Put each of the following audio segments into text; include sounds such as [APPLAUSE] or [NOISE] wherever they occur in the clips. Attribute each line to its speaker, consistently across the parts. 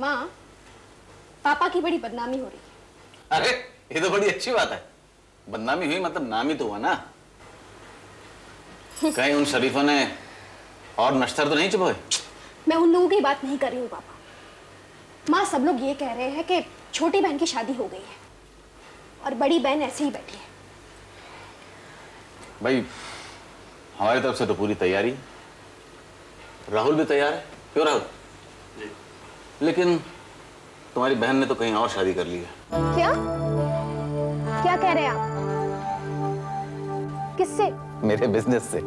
Speaker 1: माँ पापा की बड़ी बदनामी हो रही है।
Speaker 2: अरे ये तो बड़ी अच्छी बात है। बदनामी हुई मतलब नामी तो हुआ ना। [LAUGHS] कहीं उन शरीफों ने और नश्तर तो नहीं चुपाए
Speaker 1: मैं उन लोगों की बात नहीं कर रही हूँ पापा। माँ सब लोग ये कह रहे हैं कि छोटी बहन की शादी हो गई है और बड़ी बहन ऐसे ही बैठी है।
Speaker 2: भाई हमारी तरफ़ से तो पूरी तैयारी। राहुल भी तैयार है? क्यों राहुल? लेकिन तुम्हारी बहन ने तो कहीं और शादी कर ली है।
Speaker 1: क्या? क्या कह रहे हैं आप? किससे?
Speaker 2: मेरे बिज़नेस से।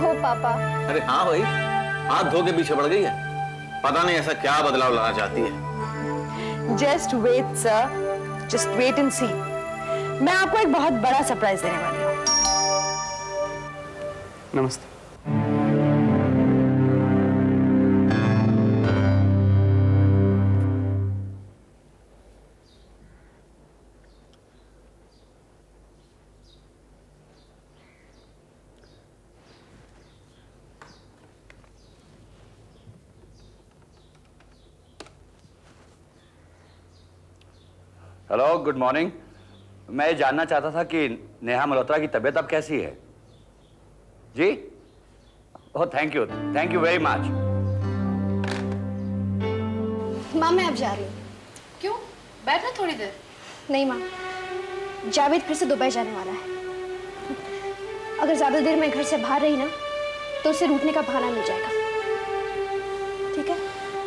Speaker 1: हो पापा।
Speaker 2: अरे हाँ भाई हाथ धो के पीछे पड़ गई है। पता नहीं ऐसा क्या बदलाव लाना चाहती है।
Speaker 3: Just wait sir just wait and see मैं आपको एक बहुत बड़ा सरप्राइज़ देने वाली हूँ।
Speaker 4: नमस्ते।
Speaker 5: हेलो गुड मॉर्निंग मैं ये जानना चाहता था कि नेहा मल्होत्रा की तबीयत अब कैसी है? जी? ओह thank you thank you very much
Speaker 1: माँ मैं अब जा रही हूँ।
Speaker 6: क्यों? बैठना थोड़ी देर।
Speaker 1: नहीं माँ जावेद फिर से दुबई जाने वाला है। अगर ज़्यादा देर मैं घर से बाहर रही ना तो उसे रूठने का बहाना मिल जाएगा। ठीक है?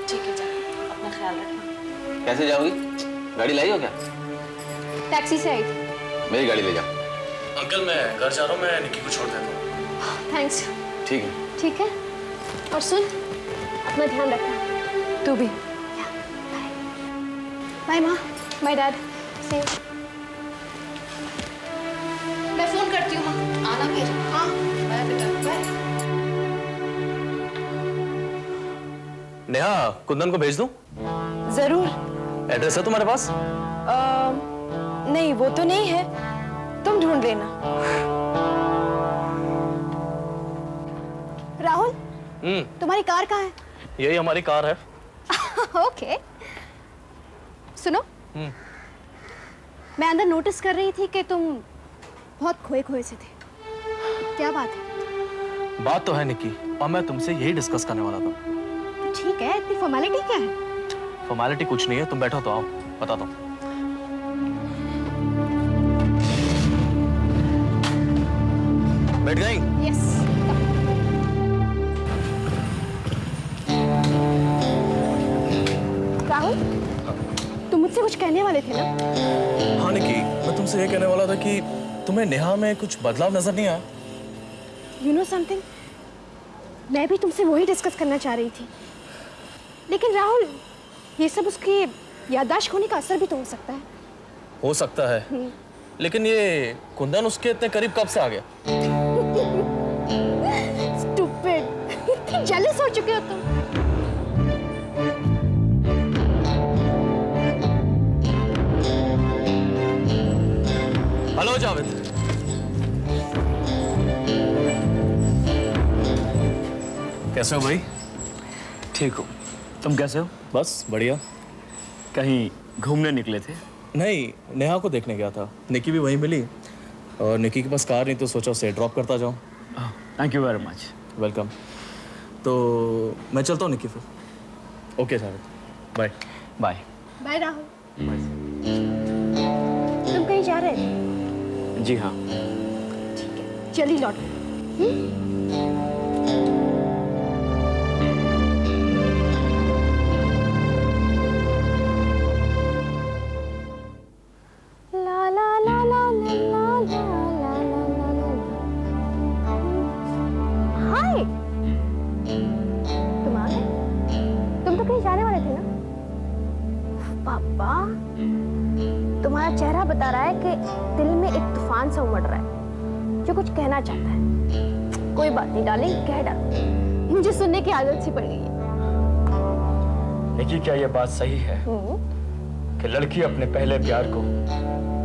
Speaker 6: ठीक है अपना ख्याल रखना।
Speaker 2: कैसे जाओगी गाड़ी लाई हो क्या?
Speaker 1: टैक्सी से आई थी।
Speaker 2: मेरी गाड़ी ले जाओ
Speaker 4: अंकल मैं घर जा रहा हूँ मैं निक्की को छोड़ देता हूँ।
Speaker 1: थैंक्स
Speaker 2: ठीक है।
Speaker 1: ठीक है? और सुन अपना ध्यान रखना।
Speaker 3: तू भी।
Speaker 1: बाय माँ। बाय डैड सी
Speaker 6: मैं फ़ोन करती हूँ माँ। आना फिर। हाँ। बाय बेटा। बाय
Speaker 4: नेहा कुंदन को भेज दूँ?
Speaker 3: ज़रूर।
Speaker 4: एड्रेस है तुम्हारे पास?
Speaker 3: अ, नहीं वो तो नहीं है। तुम ढूंढ लेना।
Speaker 1: राहुल
Speaker 4: हम्म।
Speaker 1: तुम्हारी कार कहाँ है?
Speaker 4: यही हमारी कार है।
Speaker 1: ओके। सुनो।
Speaker 4: हम्म।
Speaker 1: मैं अंदर नोटिस कर रही थी कि तुम बहुत खोए खोए से थे। क्या बात है?
Speaker 4: बात तो है निकी। और मैं तुमसे यही डिस्कस करने वाला था।
Speaker 1: तो ठीक है इतनी फॉर्मेलिटी क्या है?
Speaker 4: फॉर्मेलिटी कुछ नहीं है तुम बैठो तो आओ बताता हूँ बैठ गई?
Speaker 1: राहुल तुम मुझसे कुछ कहने वाले थे ना?
Speaker 4: हाँ निकी मैं तुमसे ये कहने वाला था कि तुम्हें नेहा में कुछ बदलाव नज़र नहीं आया।
Speaker 1: यू नो समथिंग मैं भी तुमसे वही डिस्कस करना चाह रही थी। लेकिन राहुल ये सब उसकी याददाश्त होने का असर भी तो हो सकता है।
Speaker 4: हो सकता है। लेकिन ये कुंदन उसके इतने करीब कब से आ गया?
Speaker 1: स्टूपिड जेलस हो चुके हो तुम।
Speaker 4: हेलो जावेद। कैसे हो भाई?
Speaker 7: ठीक हो। तुम कैसे हो?
Speaker 4: बस बढ़िया।
Speaker 7: कहीं घूमने निकले थे?
Speaker 4: नहीं नेहा को देखने गया था। निकी भी वहीं मिली। और निकी के पास कार नहीं तो सोचा उसे ड्रॉप करता जाऊँ।
Speaker 7: Thank you very much
Speaker 4: welcome तो मैं चलता हूँ निकी फिर। Okay sir. Bye
Speaker 7: bye
Speaker 1: bye Rahul तुम कहीं जा रहे
Speaker 7: जी हाँ।
Speaker 1: जल्दी लौट। तुम आ गए? तुम तो कहीं जाने वाले थे ना? पापा तुम्हारा चेहरा बता रहा है कि दिल में एक तूफ़ान सा उमड़ रहा है जो कुछ कहना चाहता है। कोई बात नहीं डाली कह डाल मुझे सुनने की आदत सी पड़ गई है।
Speaker 7: निकी क्या ये बात सही है
Speaker 1: हम्म,
Speaker 7: कि लड़की अपने पहले प्यार को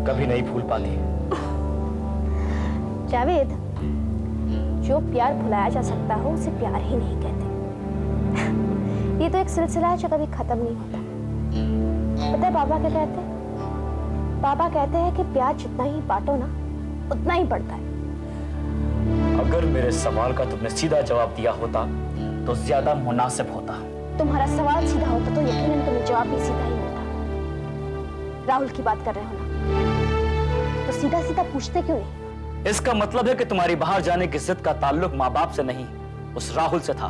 Speaker 7: कभी नहीं भूल पाती?
Speaker 1: जावेद जो प्यार भुलाया जा सकता हो उसे प्यार ही नहीं कहते। [LAUGHS] ये तो एक सिलसिला है जो कभी खत्म नहीं होता। पता है बाबा क्या कहते हैं? बाबा कहते हैं कि प्यार जितना ही बांटो ना उतना ही बढ़ता है।
Speaker 7: अगर मेरे सवाल का तुमने सीधा जवाब दिया होता तो ज़्यादा मुनासिब होता।
Speaker 1: तुम्हारा सवाल सीधा होता तो यकीनन तुम्हें जवाब भी सीधा ही मिलता। राहुल की बात कर रहे हो ना? तो सीधा सीधा पूछते क्यों नहीं?
Speaker 7: इसका मतलब है कि तुम्हारी बाहर जाने की जिद का ताल्लुक माँ बाप से नहीं उस राहुल से था।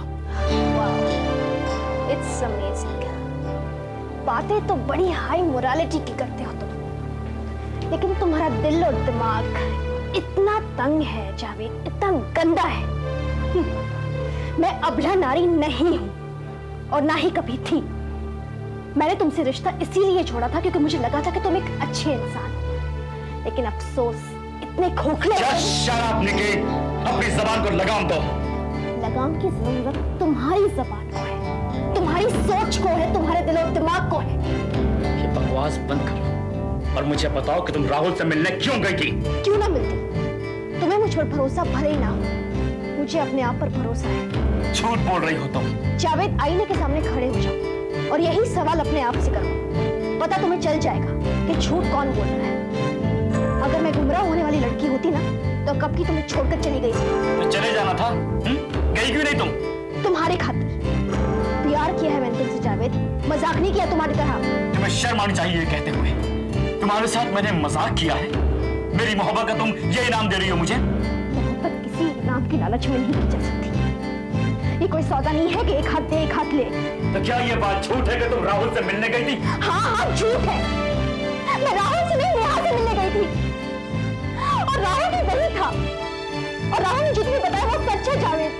Speaker 1: बातें तो बड़ी हाई मोरालिटी की करते हो तुम। लेकिन तुम्हारा दिल और दिमाग इतना तंग है जावेद इतना गंदा है। हम्म, मैं अबला नारी नहीं हूँ और ना ही कभी थी। मैंने तुमसे रिश्ता इसीलिए छोड़ा था क्योंकि मुझे लगा था कि तुम एक अच्छे इंसान हो। लेकिन अफसोस इतने खोखले
Speaker 7: शराब निकी अपनी जबान को लगाम दो।
Speaker 1: लगाम की ज़रूरत तुम्हारी जबान को है। तुम्हारी सोच को है तुम्हारे दिल दिमाग को है।
Speaker 7: ये बकवास बंद करो। और मुझे बताओ कि तुम राहुल से मिलने क्यों गई थी?
Speaker 1: क्यों ना मिलती? तुम्हें मुझ पर भरोसा भले ही ना हो। मुझे अपने आप पर भरोसा है।
Speaker 7: झूठ बोल रही हो तुम।
Speaker 1: जावेद आईने के सामने खड़े हो जाओ और यही सवाल अपने आप से करो। पता तुम्हें चल जाएगा कि झूठ कौन बोल रहा है। अगर मैं गुमराह होने वाली लड़की होती ना तो कब की तुम्हें छोड़कर चली गई थी?
Speaker 7: तो चले जाना था। हुँ? गई क्यों नहीं तुम?
Speaker 1: तुम्हारे खातिर। प्यार किया है मैंने तुमसे जावेद। मज़ाक नहीं किया तुम्हारी तरह।
Speaker 7: तुम्हें शर्म आनी चाहिए कहते हुए। तुम्हारे साथ मैंने मज़ाक किया है। मेरी मोहब्बत का तुम ये इनाम दे रही हो मुझे?
Speaker 1: मोहब्बत किसी इनाम की लालच में नहीं की जा सकती। ये कोई सौदा नहीं है कि एक हाथ दे एक हाथ ले।
Speaker 7: तो क्या ये बात झूठ है कि तुम राहुल से मिलने गई थी?
Speaker 1: हाँ हाँ झूठ है। और राहुल ने जो तुम्हें बताया वो सच है जावेद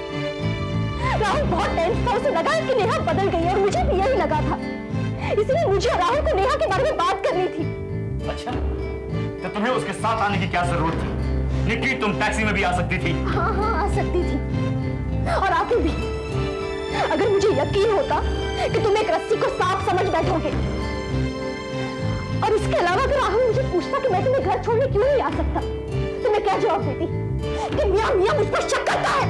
Speaker 1: राहुल बहुत टेंस था उसे लगा कि नेहा बदल गई और मुझे भी यही लगा था। इसलिए मुझे राहुल को नेहा के बारे में बात करनी थी।
Speaker 7: अच्छा तो तुम्हें उसके साथ आने की क्या ज़रूरत थी? निकी तुम टैक्सी में भी आ सकती थी।
Speaker 1: हाँ हाँ आ सकती थी। और आगे भी। अगर मुझे यकीन होता कि तुम एक रस्सी को सांप समझ बैठोगे। और इसके अलावा अगर राहुल मुझे पूछता कि मैं तुम्हें घर छोड़ने क्यों नहीं आ सकता तो मैं क्या जवाब देती? कि मियाँ मियाँ मुझ पर शक करता है।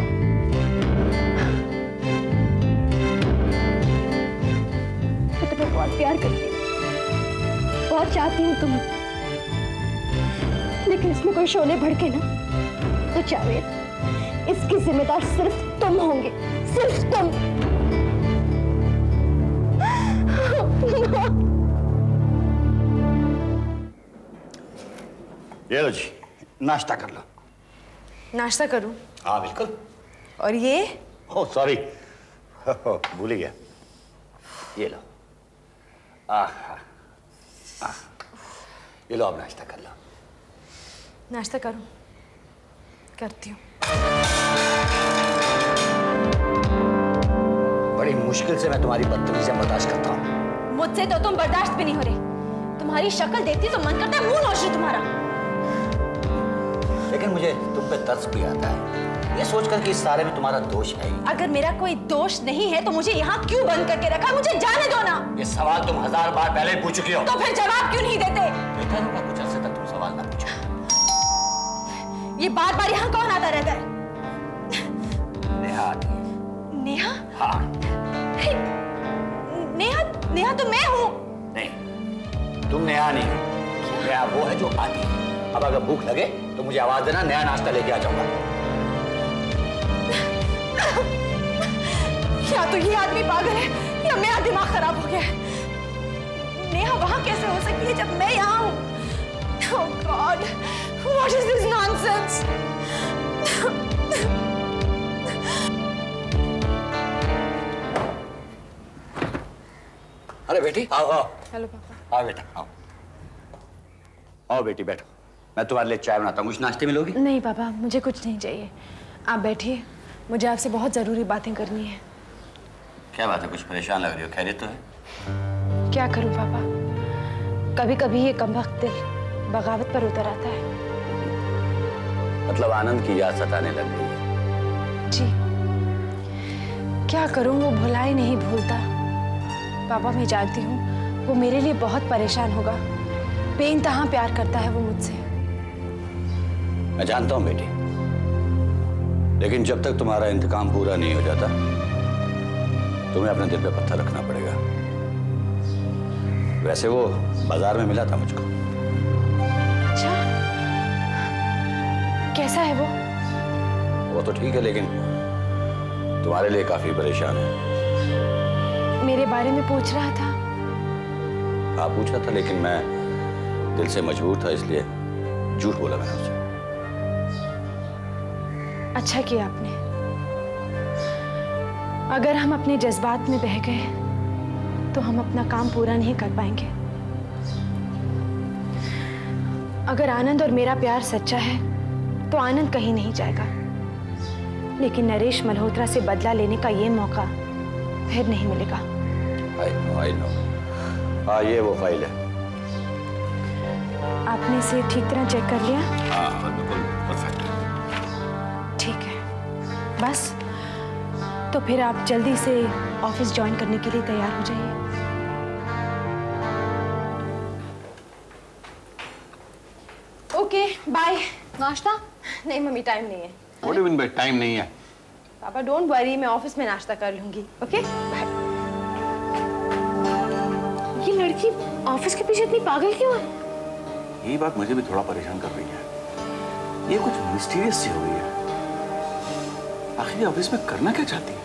Speaker 1: मैं तुम्हें बहुत प्यार करती हूँ। बहुत चाहती हूँ तुम्हें। लेकिन इसमें कोई शोले भड़के ना। तो जावेद इसकी जिम्मेदार सिर्फ़ तुम होंगे। सिर्फ़ तुम।
Speaker 5: ये लो जी, नाश्ता कर लो।
Speaker 3: नाश्ता करूँ।
Speaker 5: हाँ बिल्कुल।
Speaker 3: और ये?
Speaker 5: ओह सॉरी भूल गया। ये लो। आह आह ये लो अब नाश्ता कर लो।
Speaker 3: नाश्ता करूँ। करती हूँ।
Speaker 5: बड़ी मुश्किल से मैं तुम्हारी बदतमीजी बर्दाश्त करता हूँ।
Speaker 1: मुझसे तो तुम बर्दाश्त भी नहीं हो रहे। तुम्हारी शक्ल देखती तो मन करता है मुँह नौशी तुम्हारा।
Speaker 5: लेकिन मुझे तुम पे तरस भी आता है। ये सोचकर कि इस सारे में तुम्हारा दोष है ही।
Speaker 1: अगर मेरा कोई दोष नहीं है तो मुझे यहाँ क्यों बंद करके रखा? मुझे जाने दो ना।
Speaker 5: ये सवाल तुम हज़ार बार पहले पूछ चुकी हो।
Speaker 1: तो फिर जवाब क्यों नहीं देते?
Speaker 5: बेहतर होगा कुछ अर्से तक तुम सवाल ना पूछो।
Speaker 1: ये बार बार यहाँ कौन आता रहता है?
Speaker 5: नेहा आती है।
Speaker 1: नेहा?
Speaker 5: हाँ
Speaker 1: नेहा नेहा तो मैं हूँ।
Speaker 5: नहीं तुम नेहा नहीं हो। नेहा वो है जो आती है। अब अगर भूख लगे तो मुझे आवाज़ देना नया नाश्ता लेके आ जाऊँगा।
Speaker 1: या तो ये आदमी पागल है या मेरा दिमाग खराब हो गया है। नेहा वहाँ कैसे हो सकती है जब मैं यहाँ हूँ? Oh God, what is this nonsense?
Speaker 5: अरे बेटी आओ आओ।
Speaker 3: हेलो पापा।
Speaker 5: आओ बेटा आओ। आओ बेटी बैठो। मैं तुम्हारे लिए चाय बनाता हूँ। कुछ नाश्ते में लोगी
Speaker 3: नहीं पापा मुझे कुछ नहीं चाहिए। आप बैठिए। मुझे आपसे बहुत ज़रूरी बातें करनी है।
Speaker 5: क्या बात है? कुछ परेशान लग रही हो? खैरियत तो है?
Speaker 3: क्या करूँ पापा कभी कभी ये कम वक्त दिल बगावत पर उतर आता है।
Speaker 5: मतलब आनंद की याद सताने लग गई है।
Speaker 3: जी। क्या करूँ? वो भुलाए नहीं भूलता। पापा मैं जानती हूँ वो मेरे लिए बहुत परेशान होगा। बेइंतहा प्यार करता है वो मुझसे।
Speaker 5: मैं जानता हूँ बेटी। लेकिन जब तक तुम्हारा इंतकाम पूरा नहीं हो जाता तुम्हें अपने दिल पे पत्थर रखना पड़ेगा। वैसे वो बाज़ार में मिला था मुझको।
Speaker 3: अच्छा। कैसा है वो?
Speaker 5: वो तो ठीक है लेकिन तुम्हारे लिए काफ़ी परेशान है।
Speaker 3: मेरे बारे में पूछ रहा था।
Speaker 5: हाँ पूछा था लेकिन मैं दिल से मजबूर था इसलिए झूठ बोला मैंने उसे
Speaker 3: अच्छा किया आपने। अगर हम अपने जज्बात में बह गए तो हम अपना काम पूरा नहीं कर पाएँगे। अगर आनंद और मेरा प्यार सच्चा है तो आनंद कहीं नहीं जाएगा। लेकिन नरेश मल्होत्रा से बदला लेने का ये मौका फिर नहीं मिलेगा।
Speaker 5: आई नो आई नो हाँ ये वो फ़ाइल है।
Speaker 3: आपने इसे ठीक तरह चेक कर लिया?
Speaker 5: हाँ बिल्कुल परफेक्ट
Speaker 3: है बस। तो फिर आप जल्दी से ऑफ़िस ज्वाइन करने के लिए तैयार हो जाइए। ओके बाय
Speaker 1: नाश्ता?
Speaker 3: नहीं मम्मी टाइम नहीं है।
Speaker 2: What do mean by time नहीं है?
Speaker 3: पापा डोंट वरी मैं ऑफ़िस में नाश्ता कर लूँगी ओके बाय
Speaker 1: ये लड़की ऑफ़िस के पीछे इतनी पागल क्यों है?
Speaker 2: यही बात मुझे भी थोड़ा परेशान कर रही है। ये कुछ मिस्टीरियस सी हो गई है। आखिर ये ऑफ़िस में करना क्या चाहती है?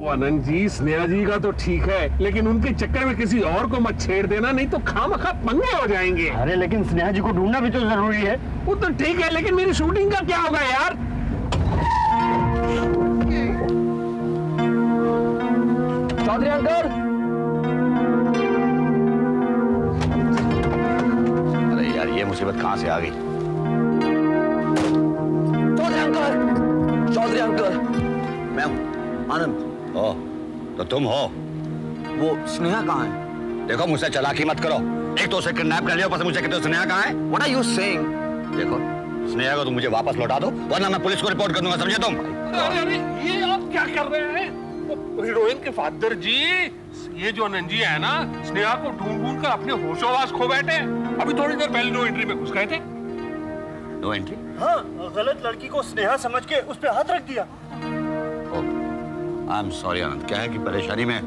Speaker 8: वो अनंत जी स्नेहा जी का तो ठीक है लेकिन उनके चक्कर में किसी और को मत छेड़ देना नहीं तो खामखा पंगे हो जाएँगे।
Speaker 7: अरे लेकिन स्नेहा जी को ढूंढना भी तो ज़रूरी है।
Speaker 8: वो तो ठीक है लेकिन मेरी शूटिंग का क्या होगा यार?
Speaker 7: चौधरी अंकल।
Speaker 5: अरे यार ये मुसीबत कहाँ से आ गई?
Speaker 7: अंकल अंकल
Speaker 5: मैं आनंद ओ तो तुम हो।
Speaker 7: वो स्नेहा कहाँ है?
Speaker 5: देखो मुझसे चलाकी मत करो। एक तो उसे किडनैप कर लिया ऊपर मुझे कहते हो स्नेहा कहाँ है?
Speaker 7: व्हाट आर यू सेइंग
Speaker 5: देखो स्नेहा को तुम मुझे वापस लौटा दो वरना मैं पुलिस को रिपोर्ट कर दूँगा समझे तुम?
Speaker 8: अरे अरे ये आप क्या कर रहे हैं? हीरोइन के फादर जी ये जो अनंत जी है ना स्नेहा को ढूंढ ढूंढ कर अपने होशोवास खो बैठे अभी थोड़ी देर पहले नो एंट्री में घुस गए थे।
Speaker 5: No entry.
Speaker 7: हाँ गलत लड़की को स्नेहा समझ के उस पर हाथ रख दिया।
Speaker 5: आई एम सॉरी आनंद क्या है कि परेशानी में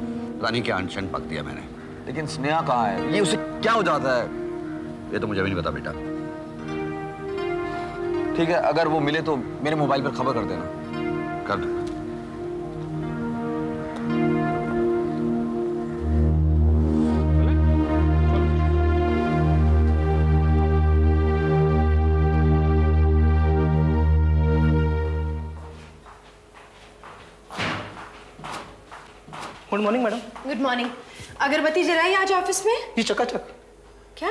Speaker 5: रानी के क्या अनशन पक दिया मैंने।
Speaker 7: लेकिन स्नेहा कहा है? ये उसे क्या हो जाता है?
Speaker 5: ये तो मुझे भी नहीं पता बेटा।
Speaker 7: ठीक है अगर वो मिले तो मेरे मोबाइल पर खबर कर देना।
Speaker 5: कर दो
Speaker 9: good morning madam
Speaker 3: good morning अगरबत्ती जलाई आज ऑफ़िस में?
Speaker 9: ये चकाचक।
Speaker 3: क्या?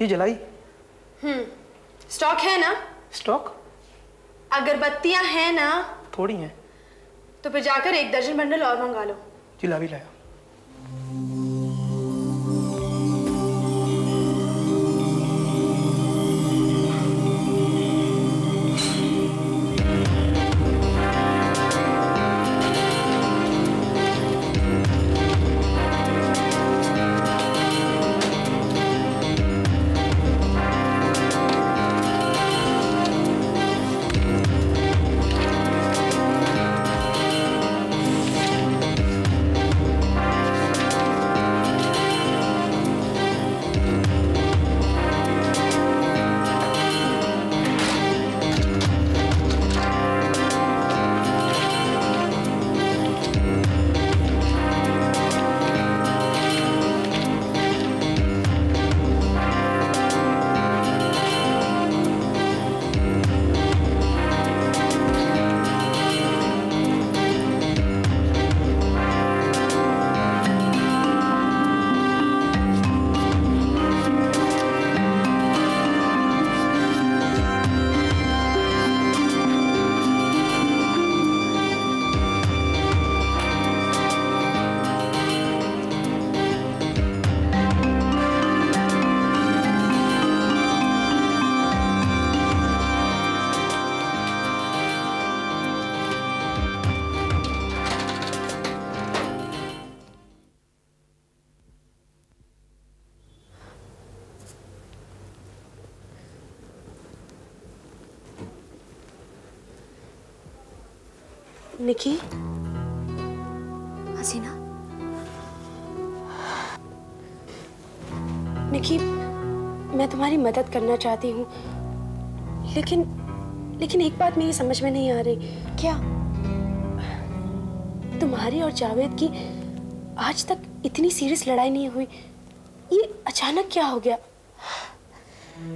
Speaker 9: ये जलाई।
Speaker 3: हम्म स्टॉक है ना?
Speaker 9: स्टॉक
Speaker 3: अगरबत्तियाँ हैं ना?
Speaker 9: थोड़ी हैं।
Speaker 3: तो फिर जाकर एक दर्जन बंडल और मंगा लो।
Speaker 9: जिला भी लाया।
Speaker 3: निकी
Speaker 1: हसीना
Speaker 3: निकी मैं तुम्हारी मदद करना चाहती हूँ लेकिन लेकिन एक बात मेरी समझ में नहीं आ रही।
Speaker 1: क्या?
Speaker 3: तुम्हारी और जावेद की आज तक इतनी सीरियस लड़ाई नहीं हुई। ये अचानक क्या हो गया?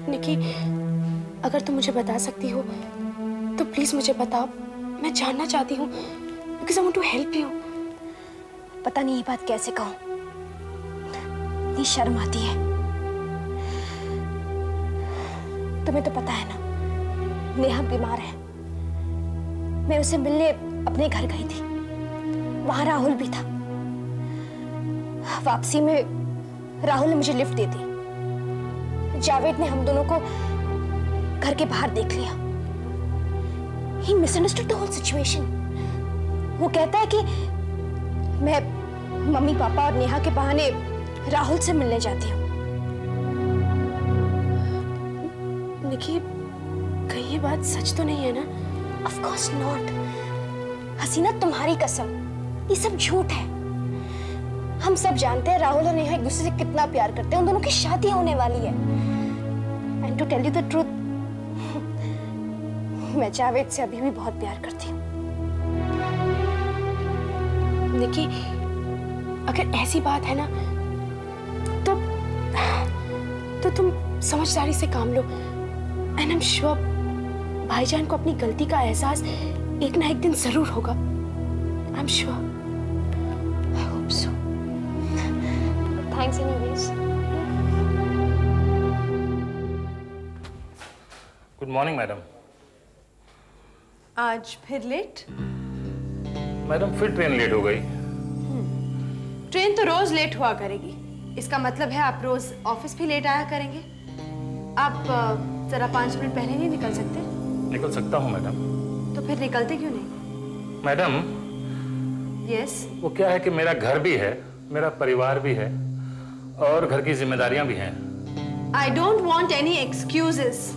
Speaker 3: निकी अगर तुम मुझे बता सकती हो तो प्लीज़ मुझे बताओ। मैं जानना चाहती हूँ because I to help you
Speaker 1: पता नहीं ये बात कैसे कहूँ। इतनी शर्म आती है। तुम्हें तो पता है ना, नेहा बीमार है। मैं उसे मिलने अपने घर गई थी। वहाँ राहुल भी था। वापसी में राहुल ने मुझे लिफ्ट दे दी। जावेद ने हम दोनों को घर के बाहर देख लिया। He misunderstood the whole situation वो कहता है कि मैं मम्मी, पापा और नेहा के बहाने राहुल से मिलने जाती हूँ।
Speaker 3: निकी कहीं ये बात सच तो नहीं है ना?
Speaker 1: ऑफ़ कोर्स नॉट हसीना, तुम्हारी कसम, ये सब झूठ है। हम सब जानते हैं राहुल और नेहा एक दूसरे से कितना प्यार करते हैं। उन दोनों की शादी होने वाली है। And to tell you the truth मैं जावेद से अभी भी बहुत प्यार करती हूँ।
Speaker 3: निकी अगर ऐसी बात है ना तो तो तुम समझदारी से काम लो। एंड आई एम श्योर भाईजान को अपनी गलती का एहसास एक ना एक दिन ज़रूर होगा। I am sure
Speaker 1: I hope so thanks
Speaker 10: good morning madam
Speaker 3: आज फिर लेट
Speaker 10: मैडम फिर ट्रेन लेट हो गई।
Speaker 3: ट्रेन तो रोज लेट हुआ करेगी। इसका मतलब है आप रोज ऑफ़िस भी लेट आया करेंगे। आप जरा पाँच मिनट पहले नहीं निकल सकते?
Speaker 10: निकल सकता हूँ मैडम।
Speaker 3: तो फिर निकलते क्यों नहीं?
Speaker 10: मैडम
Speaker 3: यस
Speaker 10: वो क्या है कि मेरा घर भी है मेरा परिवार भी है और घर की जिम्मेदारियाँ भी हैं।
Speaker 3: I don't want any excuses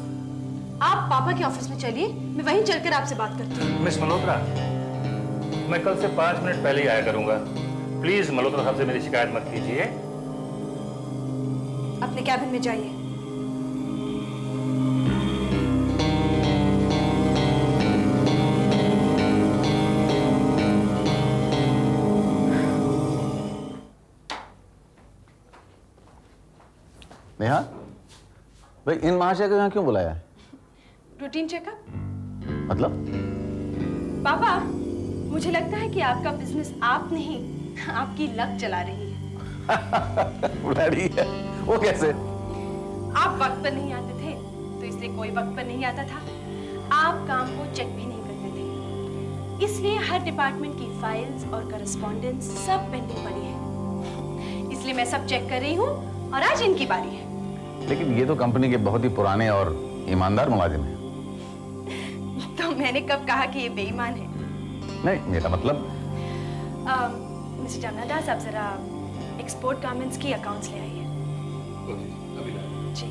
Speaker 3: आप पापा के ऑफ़िस में चलिए। मैं वहीं चलकर आपसे बात करती हूँ।
Speaker 10: मिस मल्होत्रा मैं कल से पाँच मिनट पहले ही आया करूँगा। प्लीज़ मल्होत्रा साहब से मेरी शिकायत मत कीजिए।
Speaker 3: अपने कैबिन में जाइए।
Speaker 2: नेहा भाई इन महाशय को यहाँ क्यों बुलाया? है
Speaker 3: रूटीन चेकअप
Speaker 2: मतलब?
Speaker 3: पापा मुझे लगता है कि आपका बिज़नेस आप नहीं आपकी लक चला रही है। [LAUGHS]
Speaker 2: है। वो कैसे?
Speaker 3: आप वक्त पर नहीं आते थे तो इसलिए कोई वक्त पर नहीं आता था। आप काम को चेक भी नहीं करते थे। इसलिए हर डिपार्टमेंट की फाइल्स और करस्पॉन्डेंस सब पेंडिंग पड़ी है। इसलिए मैं सब चेक कर रही हूँ और आज इनकी बारी है।
Speaker 2: लेकिन ये तो कंपनी के बहुत ही पुराने और ईमानदार मुलाजिम हैं।
Speaker 3: मैंने कब कहा कि ये बेईमान है?
Speaker 2: नहीं मेरा मतलब
Speaker 3: मिस्टर जमनादास आप जरा एक्सपोर्ट गारमेंट्स की अकाउंट्स ले आइए। जी।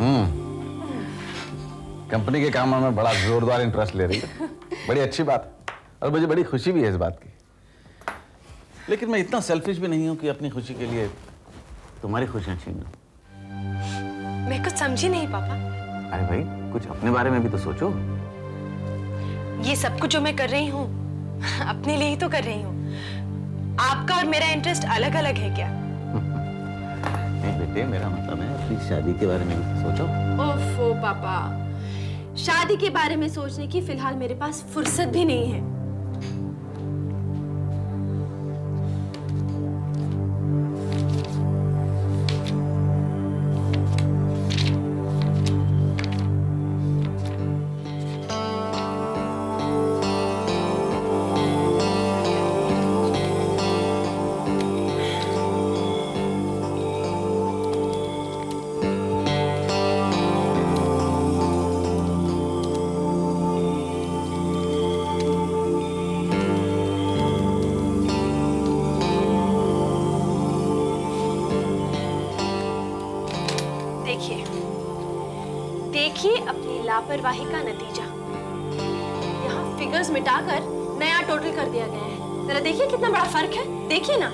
Speaker 2: हम्म। कंपनी के कामों में बड़ा जोरदार इंटरेस्ट ले रही है। [LAUGHS] बड़ी अच्छी बात। है और मुझे बड़ी खुशी भी है इस बात की। लेकिन मैं इतना सेल्फिश भी नहीं हूँ कि अपनी खुशी के लिए तुम्हारी खुशियाँ छीन लूँ।
Speaker 3: मैं कुछ समझी नहीं पापा।
Speaker 2: अरे भाई कुछ अपने बारे में भी तो सोचो।
Speaker 3: ये सब कुछ जो मैं कर रही हूँ [LAUGHS] अपने लिए ही तो कर रही हूँ। आपका और मेरा इंटरेस्ट अलग अलग है क्या?
Speaker 2: नहीं बेटे मेरा मतलब है अपनी शादी के बारे में भी तो सोचो।
Speaker 3: ओफो पापा। शादी के बारे में सोचने की फ़िलहाल मेरे पास फुर्सत भी नहीं है। लापरवाही का नतीजा। यहाँ फिगर्स मिटाकर नया टोटल कर दिया गया है। जरा देखिए कितना बड़ा फ़र्क है। देखिए ना।